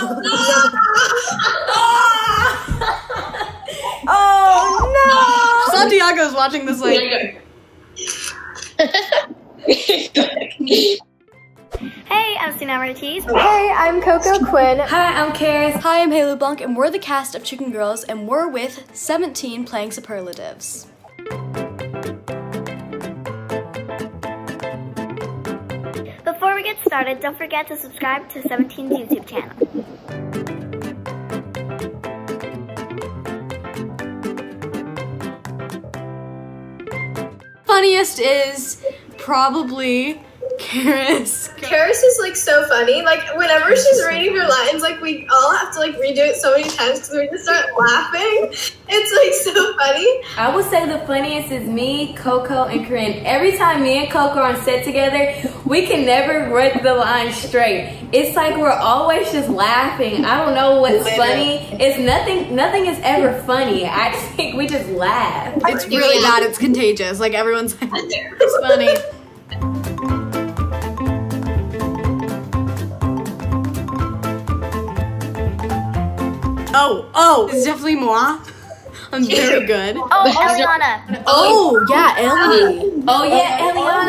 oh no! Santiago's watching this like. Hey, I'm Txunamy Ortiz. Hey, I'm Coco Quinn. Hi, I'm Kheris. Hi, I'm Hayley LeBlanc, and we're the cast of Chicken Girls, and we're with 17 playing superlatives. Started, don't forget to subscribe to 17's YouTube channel. Funniest is probably Kheris. Kheris is like so funny. Like whenever she's reading her lines, like we all have to like redo it so many times because we just start laughing. It's like so funny. I would say the funniest is me, Coco, and Corinne. Every time me and Coco are on set together, we can never read the line straight. It's like we're always just laughing. I don't know what's funny. It's nothing. Nothing is ever funny. I think we just laugh. It's really bad, it's contagious. Like everyone's like, it's funny. Oh, oh, it's definitely moi. I'm very good. Oh, Eliana. Oh, yeah, Ellie. Oh yeah, Eliana.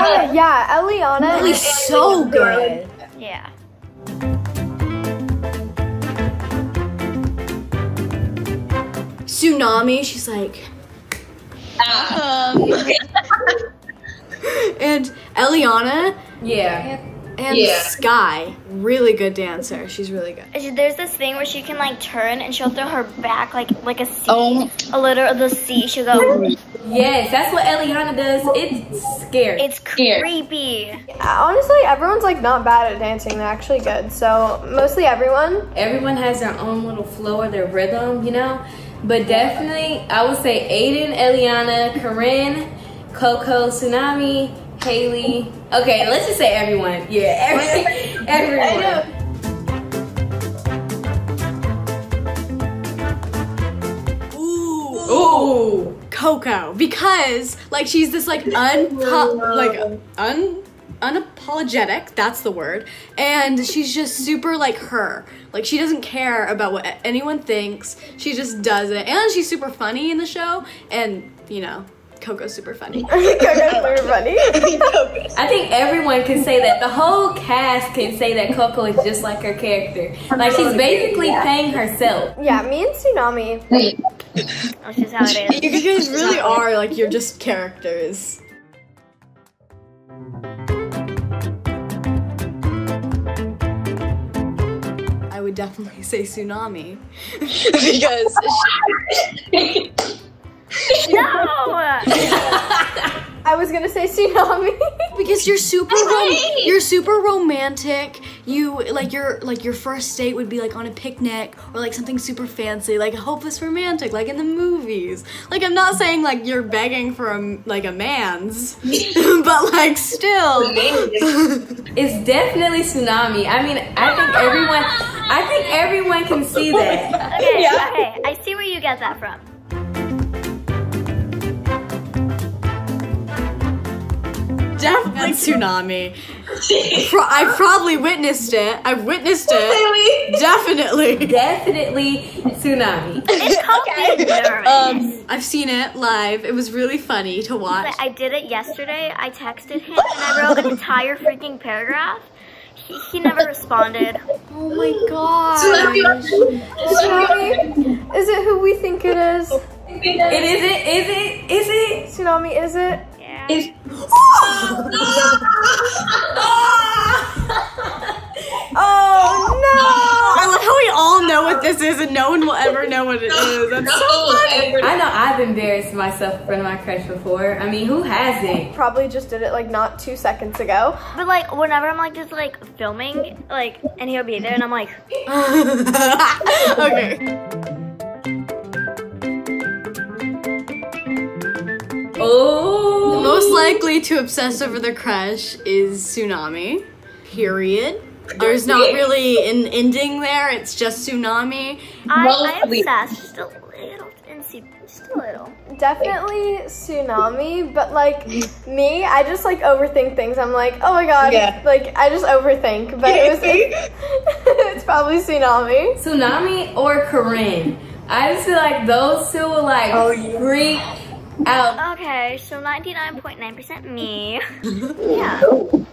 Eliana, yeah, Eliana. Ellie's so good. Yeah. Txunamy, she's like. Um. and Eliana Yeah. And Yeah. Sky, really good dancer. She's really good. There's this thing where she can like turn and she'll throw her back like like a sea, oh. a little of the C. She'll go. Yes, that's what Eliana does. It's scary. It's creepy. Honestly, everyone's like not bad at dancing. They're actually good. So mostly everyone. Everyone has their own little flow or their rhythm, you know. But definitely, I would say Aiden, Eliana, Corinne, Coco, Txunamy, Hayley. Okay, let's just say everyone. Yeah, every, everyone. Ooh. Ooh. Coco because like she's this like unpo- like un unapologetic that's the word and she's just super like her like she doesn't care about what anyone thinks she just does it and she's super funny in the show and you know Coco's super funny Coco's super funny. I think everyone can say that. The whole cast can say that Coco is just like her character. Like she's basically playing herself. yeah, me and Txunamy. That's oh, just how it you guys really are like you're just characters I would definitely say Txunamy because No. I was gonna say Txunamy. because you're super rom- you're super romantic you like your like your first date would be like on a picnic or like something super fancy like a hopeless romantic like in the movies like i'm not saying like you're begging for a like a man's but like still It's definitely Txunamy. I mean, I think everyone, I think everyone can see that. Okay, okay. I see where you get that from. Definitely Txunamy Pro- i probably witnessed it i've witnessed it definitely Definitely Txunamy. It's called being nervous. Um, i've seen it live it was really funny to watch But I did it yesterday. I texted him and I wrote an entire freaking paragraph. He, he never responded. oh my god Txunamy. Is it who we think it is? It is it, is it, is it? Txunamy, is it? Yeah. Oh no! I love how we all know what this is and no one will ever know what it is. That's so funny. I know I've embarrassed myself in front of my crush before. I mean, who hasn't? Probably just did it like not two seconds ago. But like whenever I'm like just like filming, like and he'll be there and I'm like, okay. Oh, Most likely to obsess over the crush is Txunamy. Period. There's not really an ending there. It's just Txunamy. I, I obsessed just a little, and see, just a little. Definitely Txunamy, but like me, I just like overthink things. I'm like, oh my god, Yeah. like I just overthink. But it was, it's Probably Txunamy. Txunamy or Corinne. I just feel like those two will like oh, freak out. Okay, so 99.9% me. yeah.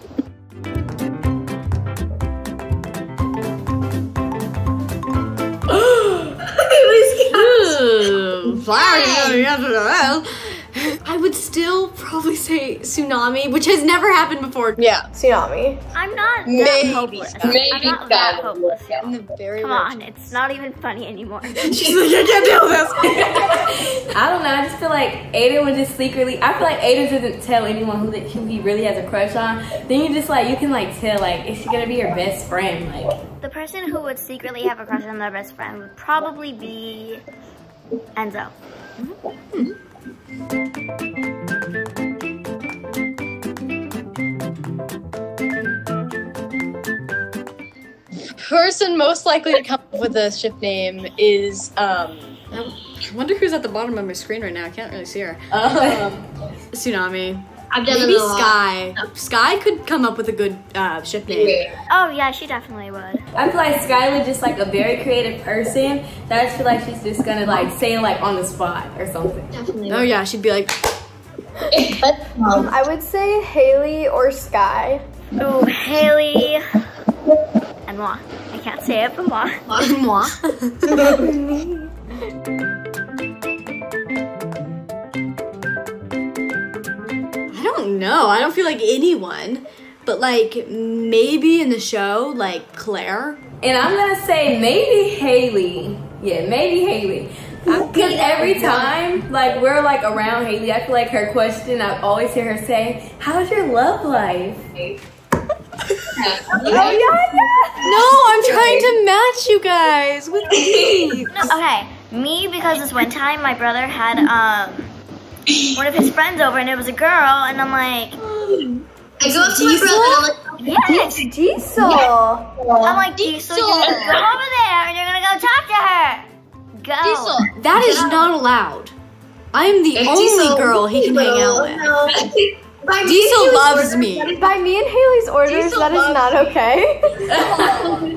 I would still probably say Txunamy, which has never happened before. Yeah. Txunamy. I'm not that Maybe- hopeless. maybe I'm not that that. hopeless. In Come rare on, it's not even funny anymore. She's like, I can't deal with this. I don't know. I just feel like Aiden would just secretly. I feel like Aiden doesn't tell anyone who, that, who he really has a crush on. Then you just like you can like tell like is she gonna be your best friend? Like the person who would secretly have a crush on their best friend would probably be Enzo. Mm-hmm. Person most likely to come up with a ship name is um I wonder who's at the bottom of my screen right now. I can't really see her. um, Txunamy. I've done Maybe it a lot. Sky. Sky could come up with a good uh, ship name. Oh yeah, she definitely would. I feel like Skylar just like a very creative person. That I feel like she's just gonna like say it like on the spot or something. Definitely. Oh yeah, she'd be like, um, I would say Hayley or Sky. Oh, Hayley and moi. I can't say it, but moi. moi. don't know. I don't feel like anyone, but like maybe in the show, like Claire. And I'm gonna say maybe Hayley. Yeah, maybe Hayley. Because every time, like, we're like around Hayley, I feel like her question, I always hear her say, How's your love life? Oh yeah, yeah. No, I'm trying to match you guys with me. No, okay, me because this one time my brother had um one of his friends over and it was a girl and I'm like, I go up to my brother and I'm like, yes. Diesel. I'm like, Diesel, you're gonna go over there and you're gonna go talk to her. Go. That is not allowed. I am the "Hey, only Diesel, girl he can hang out with. No. By Diesel loves ordering- me. By me and Hayley's orders, Diesel that is not okay.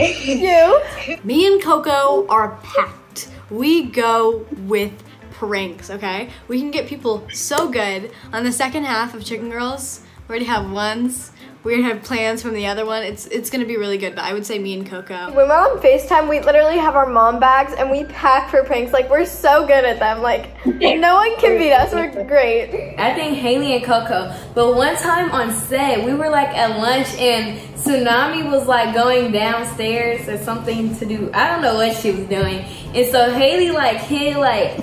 you? Me and Coco are packed. We go with pranks, okay? We can get people so good. On the second half of Chicken Girls, we already have ones. We're gonna have plans from the other one. It's it's gonna be really good, but I would say me and Coco. When we're on FaceTime, we literally have our mom bags and we pack for pranks. Like, we're so good at them. Like, no one can beat us. We're great. I think Hayley and Coco. But one time on set, we were like at lunch and Txunamy was like going downstairs or something to do. I don't know what she was doing. And so Hayley like hid like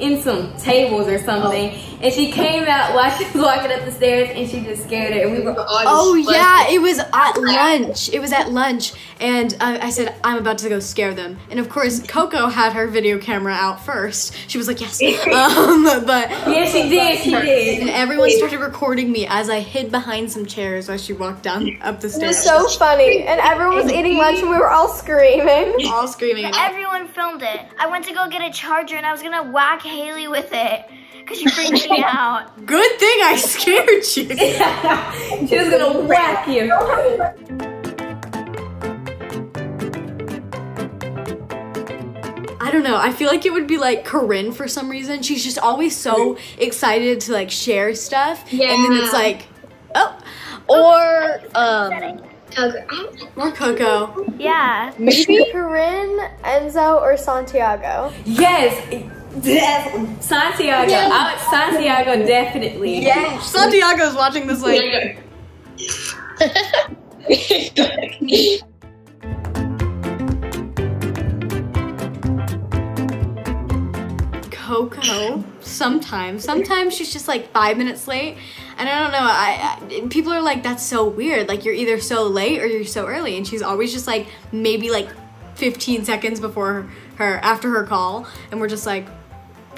in some tables or something. And she came out while she was walking up the stairs and she just scared her. And we were all Oh yeah, it was at lunch. It was at lunch, and uh, I said I'm about to go scare them. And of course, Coco had her video camera out first. She was like, "Yes," um, but Yeah, she did, she did. and everyone started recording me as I hid behind some chairs as she walked down up the stairs. It was so funny. And everyone was eating lunch and we were all screaming. all screaming. Everyone filmed it. I went to go get a charger and I was gonna whack Hayley with it because you freaked me out. Good thing I scared you. she was gonna whack you. I don't know. I feel like it would be like Corinne for some reason. She's just always so excited to like share stuff, and then it's like, oh, or um Okay. more Coco. Yeah. Maybe Corinne, Enzo, or Santiago. Yes. Def- Santiago. I would, Santiago definitely. Santiago's watching this like. Coco sometimes. Sometimes she's just like five minutes late, and I don't know. I, I people are like, that's so weird. Like you're either so late or you're so early, and she's always just like maybe like 15 seconds before her after her call, and we're just like,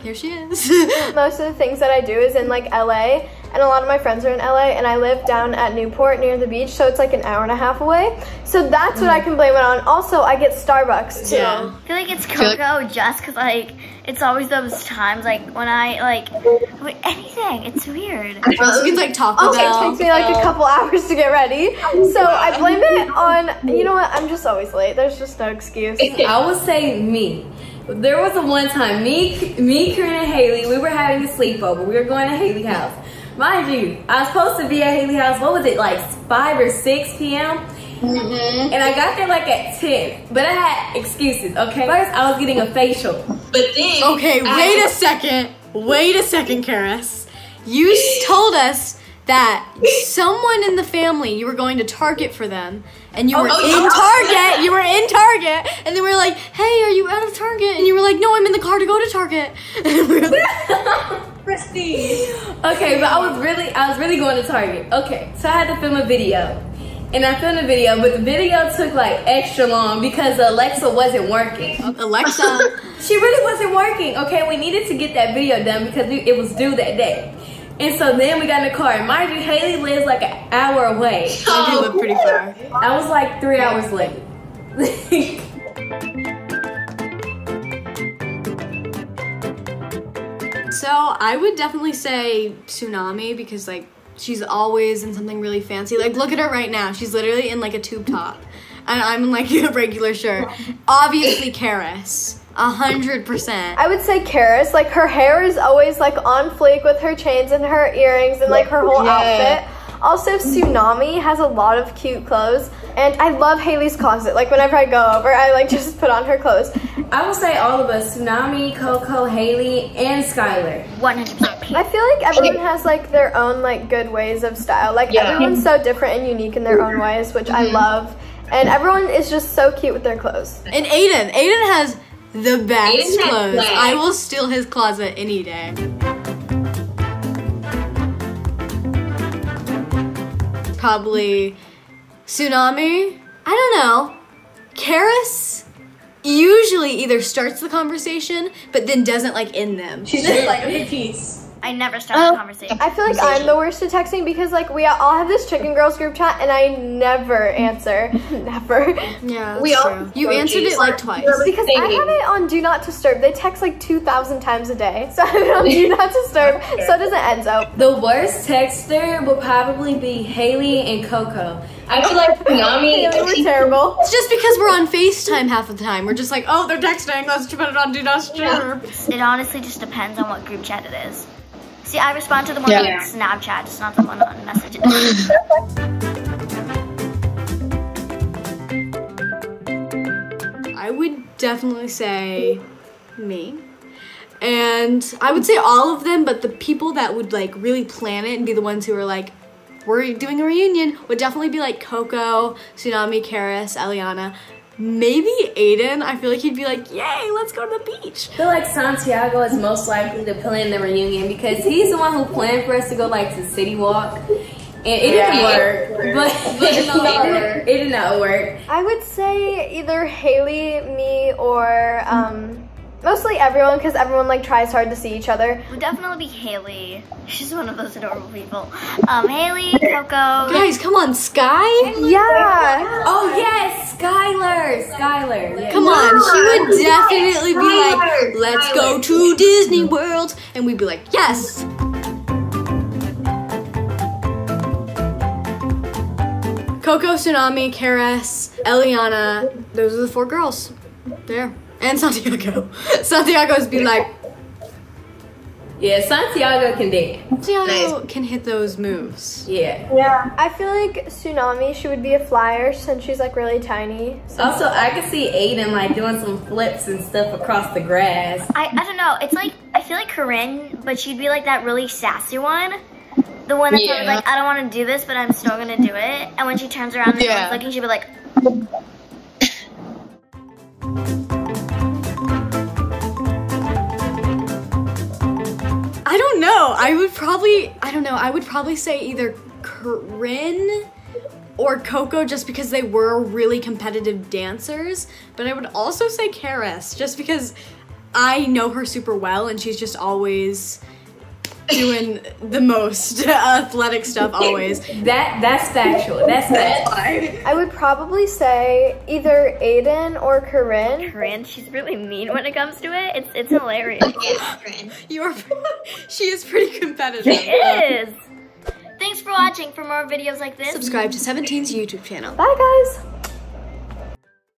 here she is. Most of the things that I do is in like LA and a lot of my friends are in LA, and I live down at Newport near the beach, so it's like an hour and a half away. So that's what I mm. can blame it on. Also, I get Starbucks too. Yeah. I feel like it's feel Coco just because like it's always those times like when I like wait, anything. It's weird. Also, it's like Taco Also, it Bell. takes me like a couple hours to get ready. So I blame it on, you know what, I'm just always late. There's just no excuse. I would say me. There was a one time me, me, Karen, and Hayley. We were having a sleepover. We were going to Hayley house. Mind you, I was supposed to be at Hayley house. What was it like five or six p.m. Mm-hmm. And I got there like at ten, but I had excuses. Okay, first I was getting a facial. But then Okay, wait a second. Wait a second, Kheris. You told us that someone in the family, you were going to Target for them, and you oh, were oh, in yeah. Target. You were in Target, and then we were like, "Hey, are you out of Target?" And you were like, "No, I'm in the car to go to Target." And we were like, Okay, but I was really, I was really going to Target. Okay, so I had to film a video, and I filmed a video, but the video took like extra long because Alexa wasn't working. Alexa, She really wasn't working. Okay, we needed to get that video done because it was due that day. And so then we got in the car. And mind you, Hayley lives like an hour away. I do oh. live pretty far. I was like three hours late. So I would definitely say Txunamy because like she's always in something really fancy. Like look at her right now. She's literally in like a tube top. And I'm in like a regular shirt. Obviously Kheris. A hundred percent. I would say Kheris, like her hair is always like on fleek with her chains and her earrings and like her whole Yeah. outfit. Also, Txunamy has a lot of cute clothes, and I love Hayley's closet. Like whenever I go over, I like just put on her clothes. I would say all of us Txunamy, Coco, Haley, and Skylar. One hundred percent. I feel like everyone has like their own like good ways of style. Like Yeah. everyone's so different and unique in their own ways, which I mm-hmm. love. And everyone is just so cute with their clothes. And Aiden. Aiden has the best Aiden clothes. swag. I will steal his closet any day. Probably Txunamy. I don't know. Kheris usually either starts the conversation but then doesn't like end them. She's just like, okay, peace. I never start Oh. a conversation. I feel like I'm the worst at texting because like we all have this chicken girls group chat and I never answer. never. Yeah, We all true. You answered it like twice. Because I have it on do not disturb. They text like 2,000 times a day. So I have it on do not disturb. So does it Enzo. The worst texter would probably be Hayley and Coco. I feel like Txunamy. Hayley, we're terrible. It's just because we're on FaceTime half the time. We're just like, oh, they're texting. Let's put it on Do Not Disturb. It honestly just depends on what group chat it is. See, I respond to the one Yeah. on Snapchat, It's not the one on messages. I would definitely say me. And I would say all of them, but the people that would like really plan it and be the ones who are like, we're doing a reunion would definitely be like Coco, Txunamy, Kheris, Eliana. Maybe Aiden. I feel like he'd be like, yay, let's go to the beach. I feel like Santiago is most likely to plan the reunion because he's the one who planned for us to go like to City Walk. And it didn't work. But, but it, didn't, it did not work. I would say either Hayley, me, or um, mostly everyone because everyone like tries hard to see each other. Would definitely be Hayley. She's one of those adorable people. Um, Hayley, Coco. Guys, come on, Sky. Yeah. Oh yes, Skylar, Skylar. Yeah. Come on, she would definitely be like, let's go to Disney World. And we'd be like, yes. Coco, Txunamy, Kheris, Eliana. Those are the four girls. There. And Santiago. Santiago's be like, Yeah, Santiago can dance. Santiago can hit those moves. Yeah. Yeah. I feel like Txunamy, she would be a flyer since she's like really tiny. Also, I could see Aiden like doing some flips and stuff across the grass. I, I don't know. It's like I feel like Corinne, but she'd be like that really sassy one. The one that's Yeah. like, I don't want to do this, but I'm still gonna do it. And when she turns around and no Yeah. looking, she'd be like, know. I would probably, I don't know. I would probably say either Corinne or Coco just because they were really competitive dancers. But I would also say Kheris just because I know her super well and she's just always doing the most athletic stuff always. That that's factual. That's factual. I would probably say either Aiden or Corinne. Corinne, she's really mean when it comes to it. It's it's hilarious. You are. She is pretty competitive. It is. Thanks for watching. For more videos like this, Subscribe to 17's YouTube channel. Bye, guys.